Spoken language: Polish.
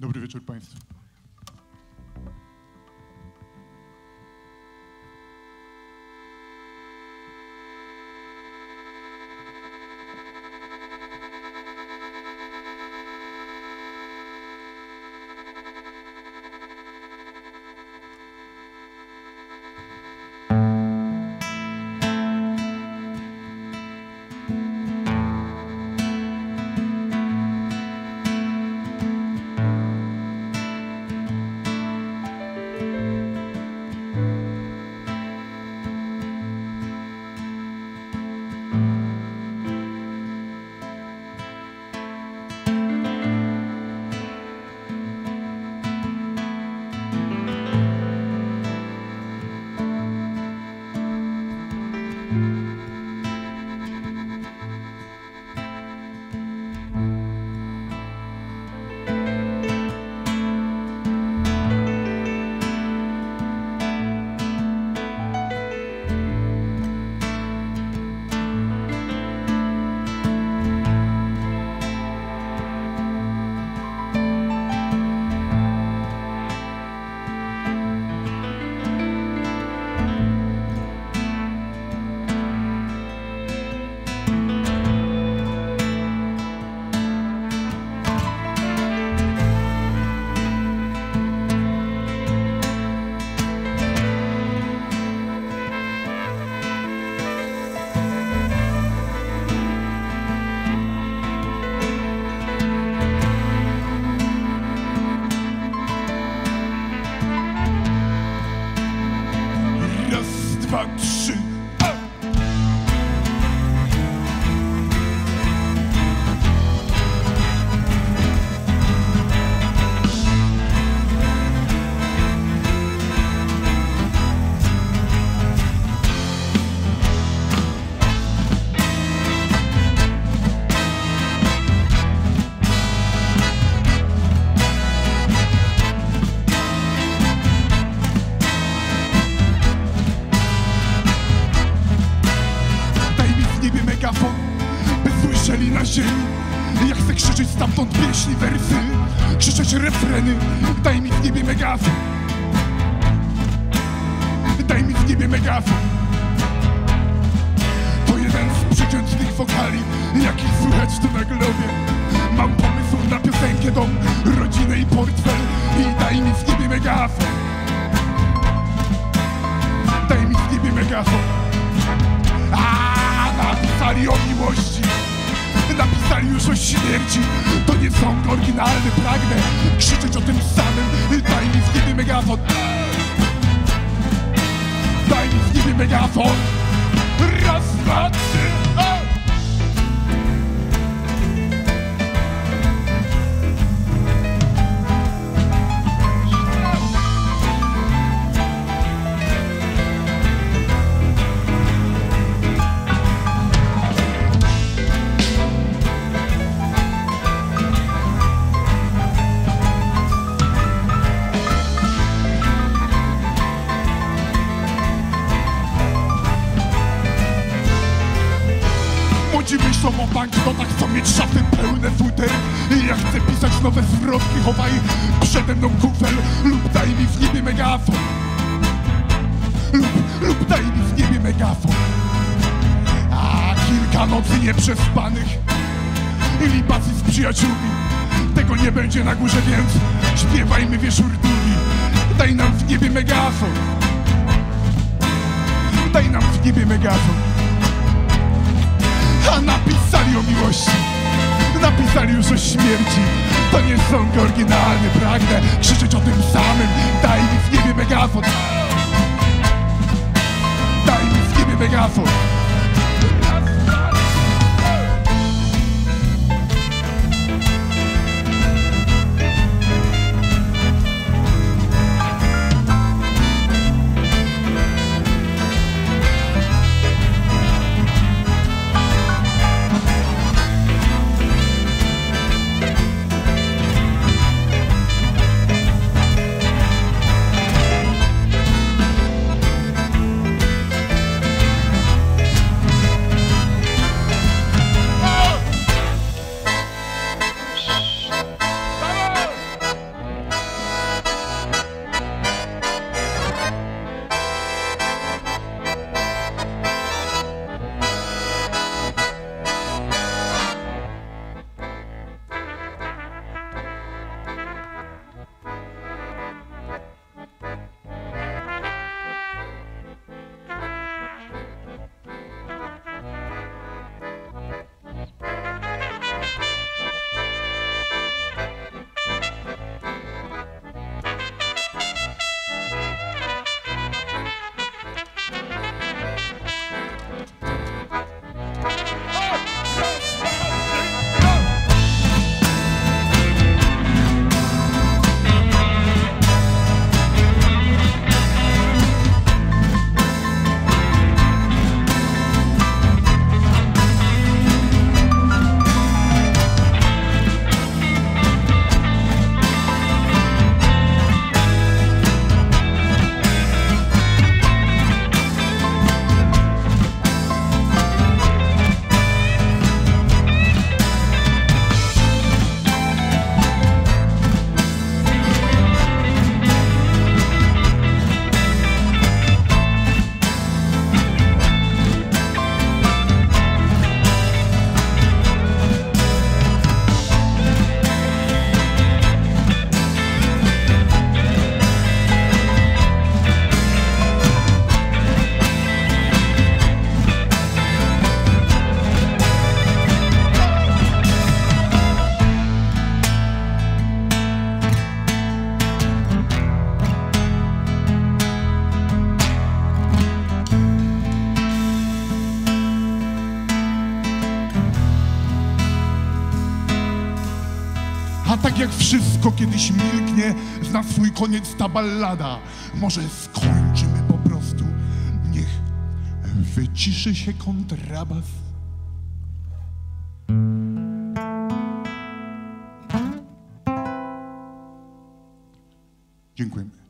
Dobry wieczór Państwu. Raz, dwa, stamtąd pieśni, wersy Krzyczeć refreny. Daj mi w niebie megafon Daj mi w niebie megafon To jeden z przeciętnych wokali Jaki słychać tu na globie. Mam pomysł na piosenkę, dom, rodzinę i portfel. I daj mi w niebie megafon Daj mi w niebie megafon a napisali o miłości Napisali już o śmierci. To nie sąd oryginalny, pragnę Krzyczeć o tym samym. Daj mi w niebie megafon. Daj mi w niebie megafon. Raz, dwa, trzy. A! Banknotach, chcą mieć szafy pełne futer I ja chcę pisać nowe zwrotki, chowaj przede mną kufel. Lub daj mi w niebie megafon. Lub, lub daj mi w niebie megafon. A kilka nocy nieprzespanych I libacji z przyjaciółmi. Tego nie będzie na górze, więc śpiewajmy wieczór długi. Daj nam w niebie megafon. Daj nam w niebie megafon miłości. Napisali już o śmierci. To nie sąd oryginalny Pragnę krzyczeć o tym samym. Daj mi w niebie megafon. Daj mi w niebie megafon A tak jak wszystko kiedyś milknie, zna swój koniec ta ballada. Może skończymy po prostu, niech wyciszy się kontrabas. Dziękujemy.